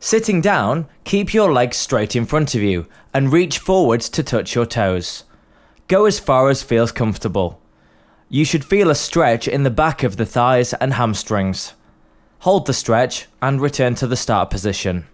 Sitting down, keep your legs straight in front of you and reach forwards to touch your toes. Go as far as feels comfortable. You should feel a stretch in the back of the thighs and hamstrings. Hold the stretch and return to the start position.